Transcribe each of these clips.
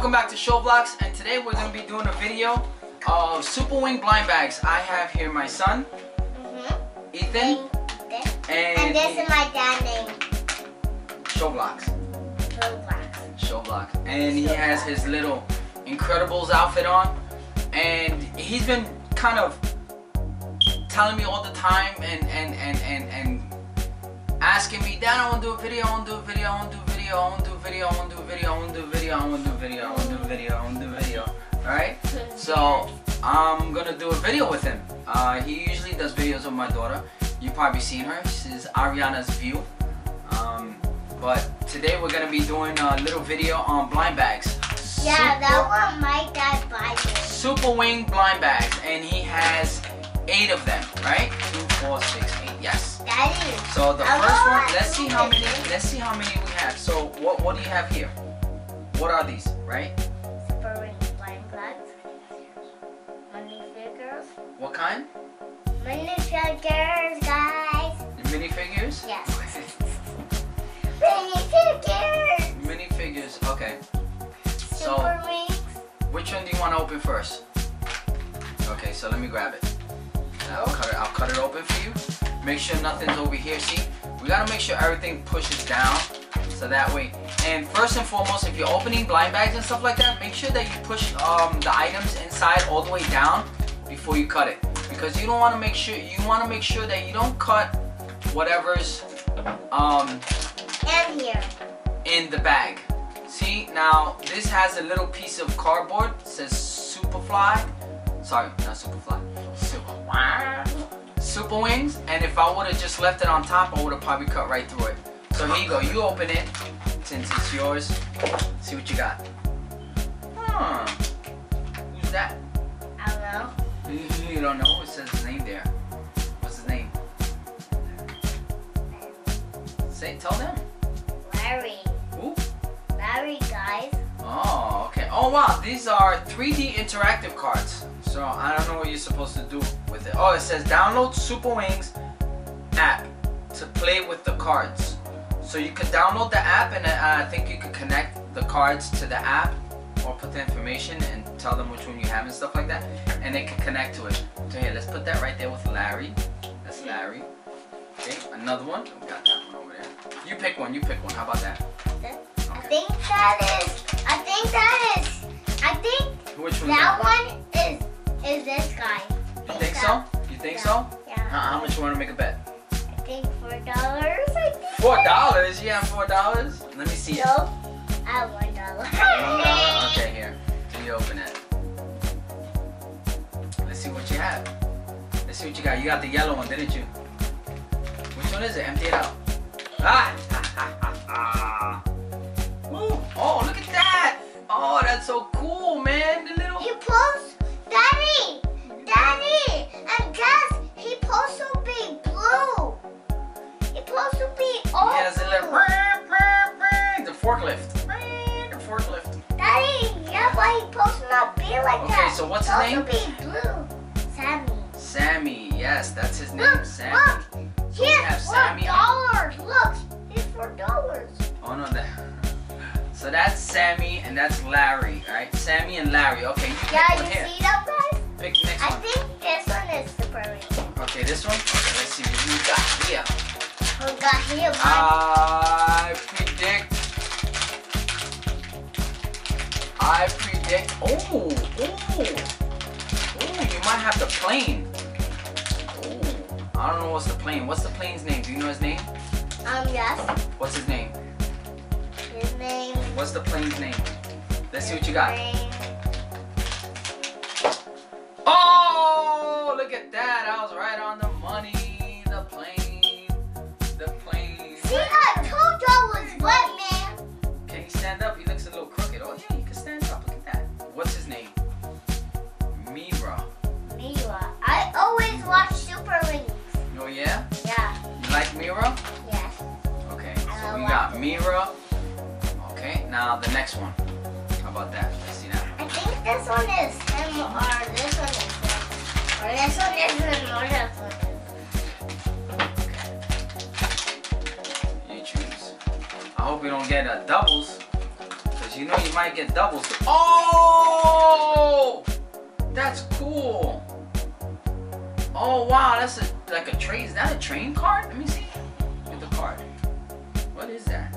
welcome back to Show VLOX and today we're going to be doing a video of Super Wing blind bags. I have here my son, Mm-hmm. Ethan, This. and, And this is my dad name. Show VLOX. Roblox. Show VLOX. And he has Vlogs. his little Incredibles outfit on and he's been kind of telling me all the time and and and and, and asking me, Dad, I want to do a video, I want to do a video, I want to do a video, I want to do a video, I want to do a video, I want to do a video, I want to do a video, to do a video, to do a video. Alright? So I'm gonna do a video with him. Uh, he usually does videos with my daughter. You've probably seen her. she's Ariana's view. Um, but today we're gonna be doing a little video on blind bags. Yeah, Super- that one my dad buy me. Super Wing blind bags, and he has eight of them, right? Two, four, six, eight. Yes. Daddy. So the I first one, let's see how many. Let's see how many we have. So what what do you have here? What are these, right? Super ring blind bags. Money figures. What kind? Money figures, guys. Minifigures. Yes. Money figures. Minifigures. Okay. So Super rings. which one do you want to open first? Okay, so let me grab it. I'll cut it. I'll cut it open for you. Make sure nothing's over here. See, we gotta make sure everything pushes down, so that way. And first and foremost, if you're opening blind bags and stuff like that, make sure that you push um, the items inside all the way down before you cut it, because you don't want to make sure you want to make sure that you don't cut whatever's um, And here. in the bag. See, now this has a little piece of cardboard. It says Superfly. Sorry, not Superfly. Super, Super Wings. And if I would have just left it on top, I would have probably cut right through it. So here you go. You open it since it's yours. See what you got. Huh. Who's that? I don't know. You you don't know. It says his name there. What's his name? Say, tell them. Larry. Who? Larry, guys. Oh, okay. Oh wow, these are 3D interactive cards. So I don't know what you're supposed to do with it. Oh, it says download Super Wings app to play with the cards. So you can download the app and uh, I think you can connect the cards to the app or put the information and tell them which one you have and stuff like that. And they can connect to it. So here, let's put that right there with Larry. That's Larry. Okay, another one. We got that one over there. You pick one, you pick one. How about that? I think that is. I think that is. I think Which one? that one is is this guy. You think so? You think so? Yeah. How, how much you want to make a bet? I think four dollars. I think. Four dollars? You have four dollars? Let me see it. No. I have one dollar. Dollar? Okay, here. Let you open it. Let's see what you have. Let's see what you got. You got the yellow one, didn't you? Which one is it? Empty it out. Ah! Like Okay, that? so what's his name? blue. Sammy. Sammy. Yes, that's his name. Look, Sammy. look. So Here, have Sammy. dollars. Look, it's four dollars. Oh no, that. So that's Sammy and that's Larry, right? Sammy and Larry. Okay, you pick Yeah, one you see that, guys? Pick the next I one. think this one is super ring. Okay, this one. Okay, let's see what we got here. We got here one. I predict. I predict. Oh, oh, oh! You might have the plane. Oh, I don't know what's the plane. What's the plane's name? Do you know his name? um, yes. What's his name? His name. What's the plane's name? Let's see what you got. Name. Oh, look at that. I was right on the money. The plane. The plane. See, I told y'all was wet, What's his name? Mira. Mira. I always watch Super Wings. Oh, yeah? Yeah. You like Mira? Yes. Okay, so we got it. Mira. Okay, now the next one. How about that? Let's see that. I think this one is him or this one is him. Or this one is him or this one is You choose. I hope we don't get a doubles. Because Cause you know you might get doubles. Oh, that's cool. Oh wow, that's a like a train. Is that a train card? Let me see. Look at the card. What is that?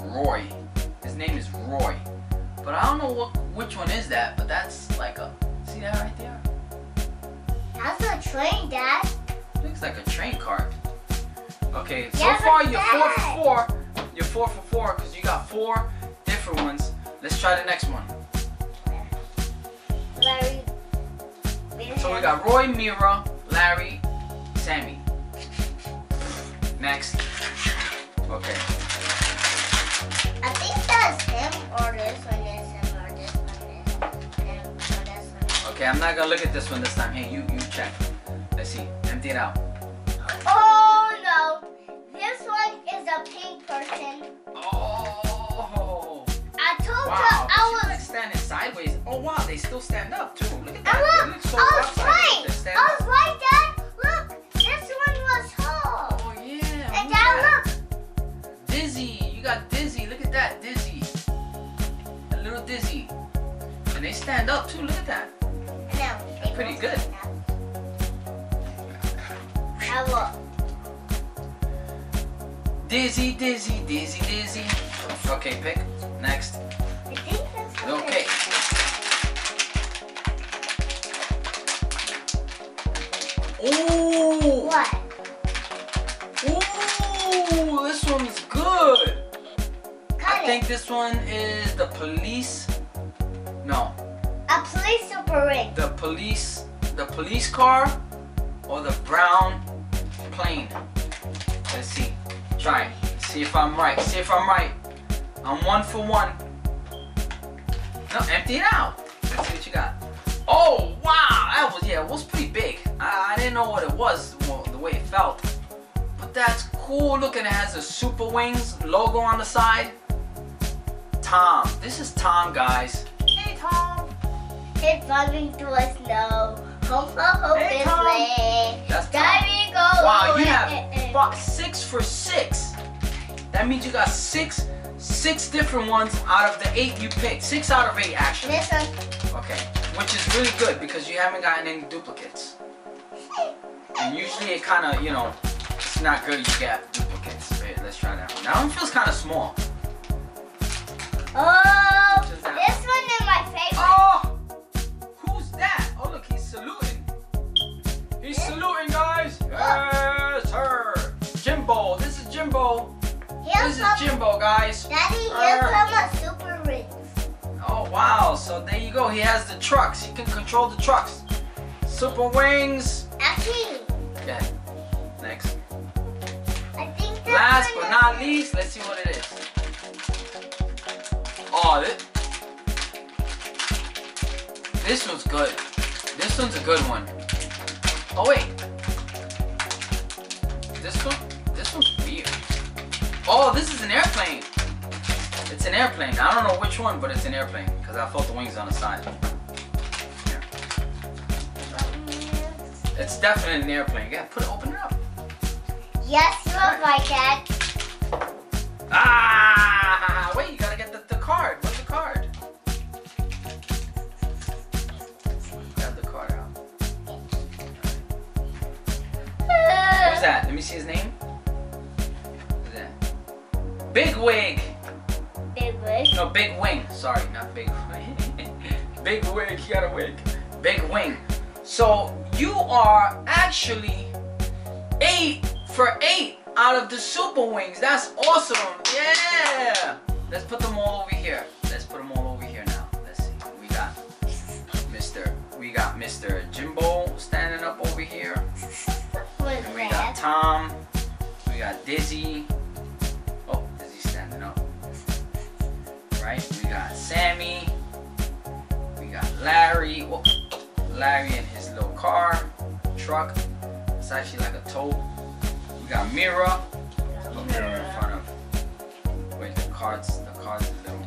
Roy. His name is Roy. But I don't know what which one is that. But that's like a. See that right there? That's a train, Dad. Looks like a train card. Okay, so Yeah, far you're four for four. You're four for four because you got four different ones. Let's try the next one. Larry. So we got Roy, Mira, Larry, Sammy. Next. Okay. I think that's him or this one is him or this one is him or this one. Okay, I'm not gonna look at this one this time. Hey, you you check. Let's see. Empty it out. Oh no! This one is a pink person. Still stand up too. Look at that. look. They look so oh, I was right. Stand oh, I was right, Dad. Look, this one was tall. Oh yeah. And. Dad, look. Dizzy, you got Dizzy. Look at that, Dizzy. A little Dizzy. And they stand up too. Look at that. No, Pretty good. I will. Dizzy, Dizzy, Dizzy, Dizzy. Okay, pick. Next. I think that's what Okay. Ooh. What? Ooh, this one's good. Cut I it. think this one is the police. No, A police super ring. the police, the police car, or the brown plane. Let's see. Try. See if I'm right. See if I'm right. I'm one for one. No, empty it out. Let's see what you got. Oh wow, that was yeah, it was pretty big. I, I didn't know what it was, well, the way it felt. But that's cool. looking. it has a Super Wings logo on the side. Tom, this is Tom, guys. Hey Tom. It's running through a snow. Home for home Hey, is Tom. way. That's Tom. Diving go Wow, you have eh, eh. fi- six for six. That means you got six, six different ones out of the eight you picked. Six out of eight, actually. This one. Okay, which is really good because you haven't gotten any duplicates. And usually it kind of, you know, it's not good. You get duplicates. Wait, let's try that one. That one feels kind of small. Oh, Which is that? this one is my favorite. Oh, who's that? Oh, look, he's saluting. He's saluting, guys. Yes, sir. Jimbo. This is Jimbo. Here's This is Jimbo, guys. Daddy, here's Arr. some of super rings. Oh wow, so there you go. He has the trucks. He can control the trucks. Super wings. Actually, Okay. Next. I think Last but not least, let's see what it is. Oh, this, this one's good. This one's a good one. Oh wait. This one, this one's weird. Oh, this is an airplane. It's an airplane. I don't know which one, but it's an airplane because I felt the wings on the side. It's definitely an airplane. Yeah, put it, open it up. Yes, you are right, Dad. Ah! Wait, you gotta get the, the card. Where's the card? Grab the card out. Who's that? Let me see his name. Who's that? Big Wig. Big wish. No, Big Wing. Sorry, not Big Wing. big Wig. You got a wig. Actually eight for eight out of the Super Wings. That's awesome. Yeah. Let's put them all over here. Let's put them all over here now. Let's see. We got Mr. We got Mr. Jimbo standing up over here. We got? Tom. We got Dizzy. Oh, Dizzy standing up. Right? We got Sammy. We got Larry. Whoa. Larry in his little car, truck. It's actually like a tow. We got Mira. Put Mira in front of. Wait, the cards. The cards little.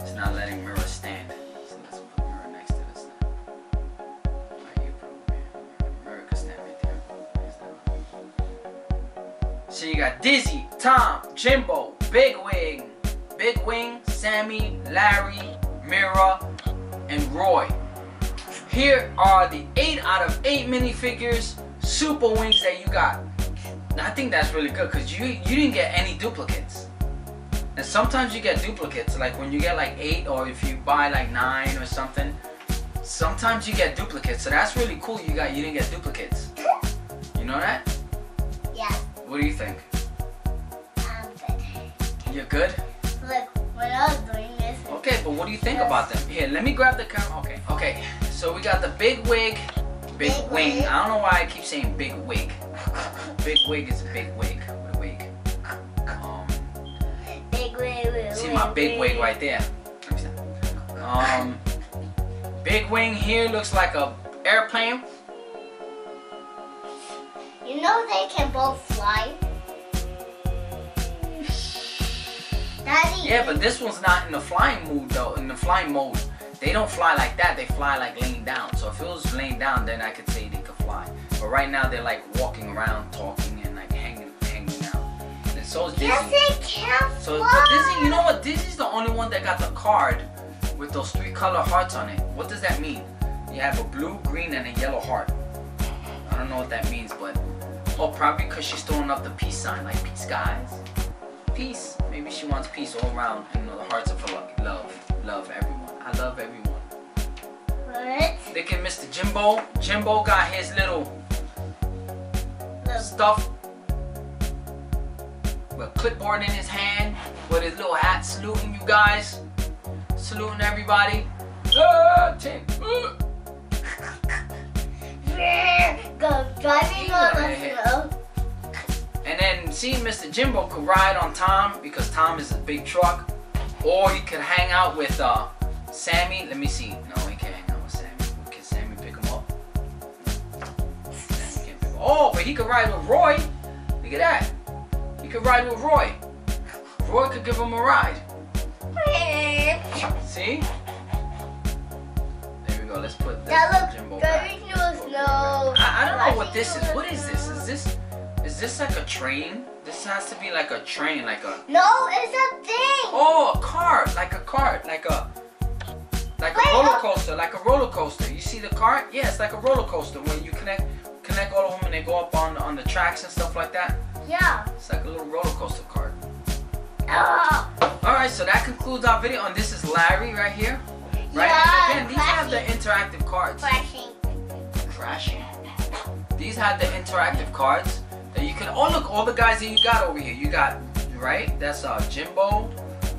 It's not letting Mira stand. So let's put Mira next to this. Right here. Mira can stand right there. So you got Dizzy, Tom, Jimbo, Big Wig, Big Big Wing, Sammy, Larry, Mira, and Roy. Here are the 8 out of 8 minifigures Super Wings that you got. I think that's really good because you, you didn't get any duplicates. And sometimes you get duplicates, like when you get like 8 or if you buy like 9 or something. Sometimes you get duplicates, so that's really cool you got you didn't get duplicates. You know that? Yeah, What do you think? I'm good. You're good? Look, when I was doing this, Okay, but what do you think about them? Here, let me grab the camera. Okay, okay. So we got the big wig, big, Big wing. wig. I don't know why I keep saying big wig. Big wig is a big wig. Wig. Um, big wig, see my big wig right there. Let me see. Um, big wing here looks like a airplane. You know they can both fly. Daddy. Yeah, but this one's not in the flying mood though. In the flying mode, they don't fly like that. They fly like laying down. So if it was laying down, then I could say they could fly. But right now they're like walking around, talking, and like hanging, hanging out. And so is Dizzy. Yes, So Dizzy, you know what? Dizzy's the only one that got the card with those three color hearts on it. What does that mean? You have a blue, green, and a yellow heart. I don't know what that means, but oh, probably because she's throwing up the peace sign, like peace, guys. Peace. Maybe she wants peace all around. And you know, the hearts Jimbo. Jimbo got his little stuff with a clipboard in his hand with his little hat saluting you guys saluting everybody. Go driving on the Yeah. slow. and then see Mr. Jimbo could ride on Tom because Tom is a big truck or he could hang out with uh, Sammy let me see no oh but he could ride with Roy look at that he could ride with Roy Roy could give him a ride See? There we go. Let's put this That looks Jimbo back. I, I don't know what this is. What is this? Is this is this like a train? This has to be like a train, like a No, it's a thing. oh a cart, like a cart, like a like Wait, a roller uh- coaster, like a roller coaster. You see the cart? Yeah, it's like a roller coaster when you connect connect all of them and they go up on on the tracks and stuff like that. Yeah. It's like a little roller coaster cart. Oh. All right, so that concludes our video. And this is Larry right here. Right? Yeah, and again, these have the interactive cards. Crashing. crashing. These have the interactive cards that you can. Oh look, all the guys that you got over here. You got right. That's uh Jimbo.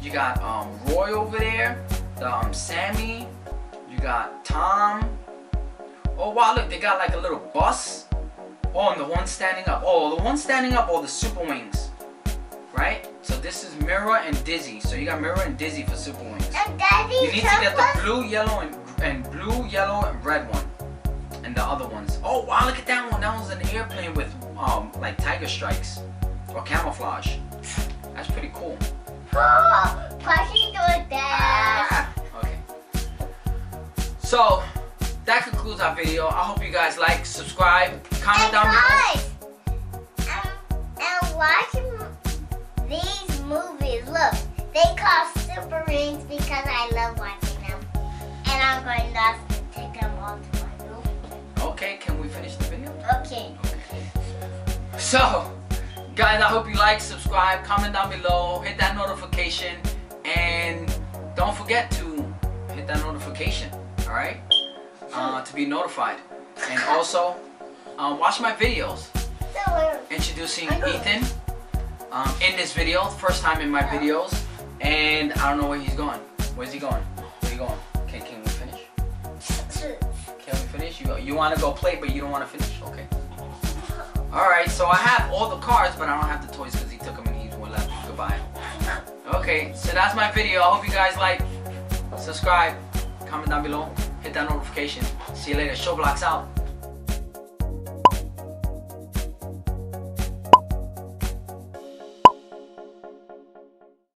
You got um Roy over there. The, um Sammy. You got Tom. Oh wow, look, they got like a little bus. Oh, and the one standing up. Oh, the one standing up. Oh, the Super Wings. Right. So this is Mira and Dizzy. So you got Mira and Dizzy for Super Wings. And Daddy, You need to get the blue, yellow, and, and blue, yellow, and red one. And the other ones. Oh wow, look at that one. That one's an airplane with um like tiger strikes or camouflage. That's pretty cool. Oh, crashing to death. Ah, okay. So that concludes our video. I hope you guys like, subscribe, comment And down below. guys, um, and watching these movies, look, they call Super Rings because I love watching them. And I'm going to take them all to my room. Okay, can we finish the video? Okay. Okay. So, guys, I hope you like, subscribe, comment down below, hit that notification, and don't forget to hit that notification, alright? Uh, to be notified. And also, um, watch my videos introducing Ethan um, in this video, first time in my videos, and I don't know where he's going. Where's he going? Where you going? Can, can we finish? Can we finish? You, you want to go play, but you don't want to finish? Okay. Alright, so I have all the cards, but I don't have the toys because he took them and he's one left. Goodbye. Okay, so that's my video. I hope you guys like, subscribe, comment down below, hit that notification. See you later. Show VLOX out.